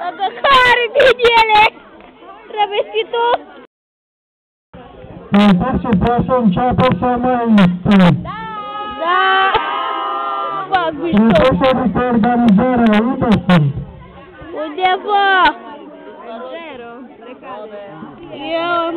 Măgăcare din ele! Răvestitul! Pasul, pasul, înceapă să mai este. Da! Da! Făguștor! Profesorul de organizare, unde sunt? Undeva! Eu am.